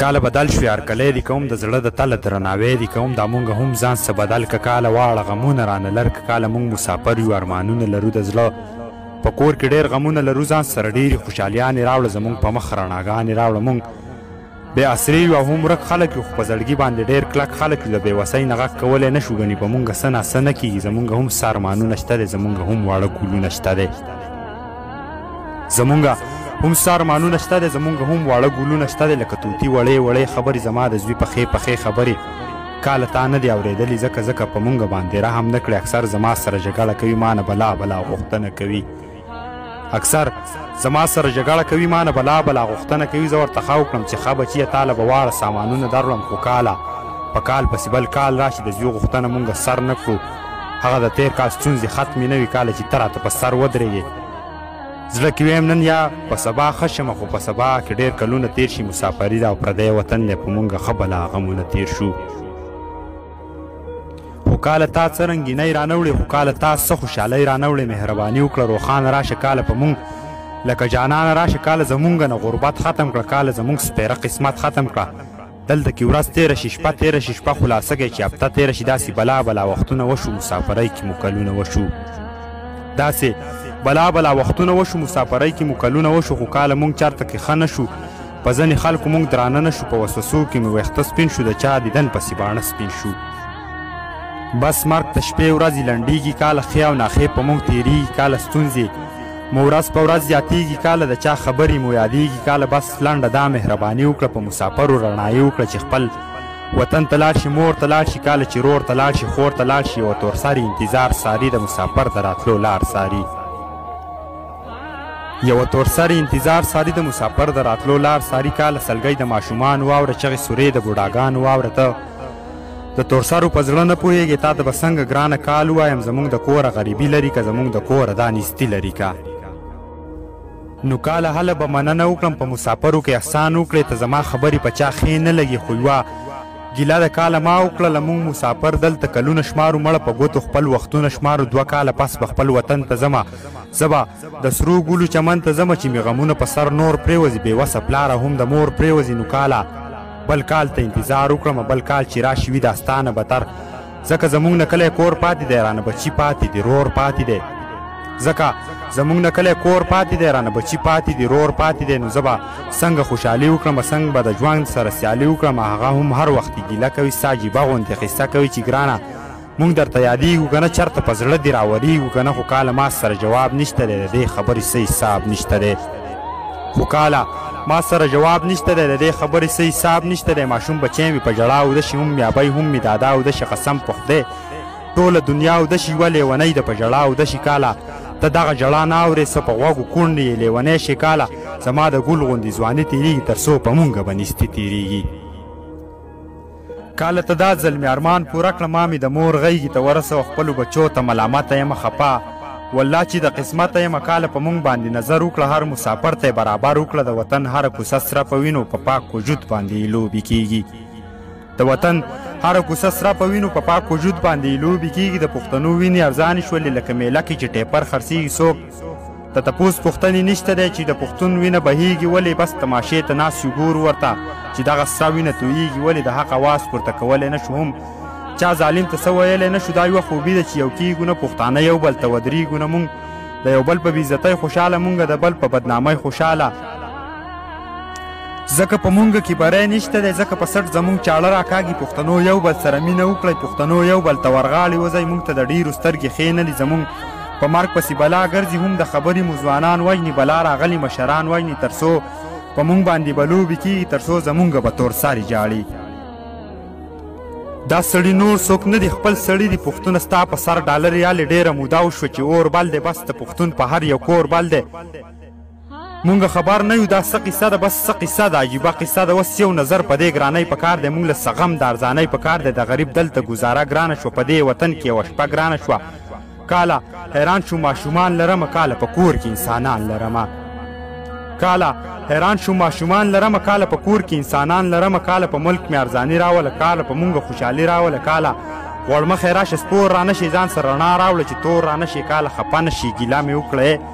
کاله بدل شوې هرکلی دې کوم د زړه د تله درناوی دې کوم دا مونږ هم ځان څه بدل که کاله واړه غمونه رانه لر که کاله مونږ مسافر یو ارمانونه لرو د زړه په کور کې ډېر غمونه لرو ځان سره ډېرې خوشحالیانې راوړه زمونږ په مخ رڼاګانې راوړه مونږ بې اسرې یو او هم ورک خلک یو خو په زړګي باندې ډېر کلک خلک یو د بېوسۍ نه غږ کولی نه شو ګنې په مونږ څه ناسه نه کېږي زمونږ هم ستا ارمانونه شته دی زمونږ هم واړه ګلونه شته دی زمونږه هم سار مانونه شته دی زمونږه هم واړه ګلونه شته دی لکه توتی وړې وړې خبرې زما د زوی پخې پخې خبرې کاله تا نه دی اورېدلې ځکه ځکه په مونږ باندې رحم نه کړي اکثر زما سره جګړه کوي ما نه بلا بلا غوښتنه کوي اکثر زما سره جګړه کوي ما نه بلا بلا غوښتنه کوي زه ورته ښه وکړم چې ښه بچیه تا له به واړه سامانونه دروړم خو کاله په کال پسې بل کال راشي د زوی غوښتنه مونږ سر نه کړو هغه د تېر کال ستونزې ختمې نه وي کاله چې ته راته په سر ودرېږې زړه کې ویم نن یا په سبا ښه شم خو په سبا کې ډېر کلونه تېر شي مسافري ده او پردی وطن دی په مونږ ښه بلا غمونه تېر شو خو کاله تا څه رنګینۍ رانه وړې خو کاله تا څه خوشحالۍ رانه وړې مهرباني وکړه روښانه راشه کاله په مونږ لکه جانانه راشه کاله زمونږ نه غربت ختم کړه کاله زمونږ سپېره قسمت ختم کړه دلته کی ورځ تیره شی شپه تیره شی شپه خلاصه ګی چی هفته تیره شی داسی بلا بلا وختونه وشو مسافرۍ کی مو کلونه وشو داسی بلا بلا وختونه وشو مسافرۍ کی مو کلونه وشو خو کاله مونږ چرته کی ښه نشو په ځنې خلکو مونږ درانه نه شو په وسوسو کې مې ویښته سپین شو د چا دیدن پسې باڼه سپین شو بس مرګ ته شپې ورځې لنډیږي کاله ښې او ناښې په مونږ تیریږي کاله ستونزې مو ورځ په ورځ زیاتیږي کاله د چا خبرې مو یادیږي کاله بس لنډه دا مهرباني وکړه په مسافرو رڼایي وکړه چې خپل وطن ته لاړ شي مور ته لاړ شي کاله چې رور ته لاړ شي خور ته لاړ شي یوه تورسري انتظار ساري د مسافر د راتلو لار ساري یوه تورسري انتظار ساري د مسافر د راتلو لار ساري کاله سلګۍ د ماشومان واوره چغې سورې د بوډاګان واوره ته د تورسرو په زړه نه پوهېږې تا ته به څنګه ګرانه کال ووایم زموږ د کوره غریبي لري که زموږ د کوره دا نیستي لري که نو کاله هله به مننه وکړم په مسافرو کې احسان وکړې ته زما خبرې په چا ښې نه لګي خو یوه ګیله د کاله ما وکړله موږ مسافر دلته کلونه شمارو مړه په ګوتو خپل وختونه شمارو دوه کاله پس به خپل وطن ته ځمه زه به د سرو ګلو چمن ته ځمه چې مې غمونه په سر نور پرېوځي بېوسه پلاره هم د مور پرېوځي نو کاله بل کال ته انتظار وکړم بل کال چې راشي وي دا ستا نه بتر ځکه زمونږ نه کلی کور پاتې دی رانه بچي پاتې دي رور پاتې دی ځکه زمونږ نه کلی کور پاتې دی رانه بچي پاتې دي رور پاتې دی نو زه به څنګه خوشحالي وکړم څنګه به د ژوند سره سیالي وکړم هغه هم هر وخت ګیله کوي ستا جیبه غوندې قصه کوي چې ګرانه مونږ درته یادیږو کنه چرته په زړه دی راوریږو کنه خو کاله ما سره جواب نشته دی د دې خبرې څه حساب نشته دی خو کاله ما سره جواب نشته دی د دې خبرې څه حساب نشته دی ماشوم بچی مې په ژړا اوده شي هم مې ابۍ هم مې دادا اوده شي قسم په خدای ټوله دنیا اوده شي یوه لیونۍ ده په ژړا اوده شي کاله ته دغه ژړا نه اورې څه په غوږو کوڼ یې لیونی شې کاله زما د ګل غوندې ځواني تېرېږي تر څو په مونږ به نیستي تېرېږي کاله ته دا ځل مې ارمان پوره کړه ما مې د مور غیږې ته ورسوه خپلو بچو ته ملامته یم خپه والله چې د قسمت یم کاله په مونږ باندې نظر وکړه هر مسافر ته برابر وکړه د وطن هر کوسه سره په وینو په پاک وجود باندې لوبي کیږي د وطن هر کوسه سره په وینو په پاک وجود باندې لوبي کیږي د پښتنو وینې ارزان شولې لکه میله کې چې ټیپر خرڅیږي څوک ته تپوس پوښتنې نشته دی چې د پښتون وینه بهیږي ولې بس تماشې ته ناست یو ګورو ورته چې دغه سره وینه تویږي ولې د حق اواز پورته کولی نه شو هم چا ظالم ته څه ویلی نه شو دا یوه خوبي ده چې یو کیږو نه پښتانه یو بل ته ودریږو نه مونږ د یو بل په بیزتۍ خوشاله مونږ د بل په بدنامۍ خوشاله ځکه په مونږ کې بری نشته دی ځکه په سټ زمونږ چاړه راکاږي پښتنو یو بل سره مینه وکړئ پښتنو یو بل ته ورغاړې وځئ مونږ ته د ډیرو سترګې ښې نه دي زمونږ په مرګ پسې بلا ګرځي هم د خبرې مو ځوانان وژني بلا راغلي مشران وژني تر څو په مونږ باندې به لوبې کېږي تر څو زمونږ به تور ساري جاړي دا سړی نور څوک نه دی خپل سړی دی پښتون ستا په سر ډالر یالې ډېره موده وشوه چې اور بل دی بس د پښتون په هر یو کور بل دی مونږ خبر نه یو دا څه قصه ده بس څه قصه ده عجیبه قصه ده اوس یو نظر په دې ګرانۍ په کار دی مونږ له څه غم د ارزانۍ په کار دی د غریب دلته ګزاره ګرانه شوه په دې وطن کې یوه شپه ګرانه شوه کاله حیران شو ماشومان لرم کاله په کور کې انسانان لرم کاله حیران شو ماشومان لرم کاله په کور کې انسانان لرم کاله په ملک مې ارزاني راوله کاله په مونږ خوشحالي راوله کاله وړمخې راشه سپور رانه شي ځان سره رڼا راوړه چې تور رانه شي کاله خپه نه شي ګیله مې وکړه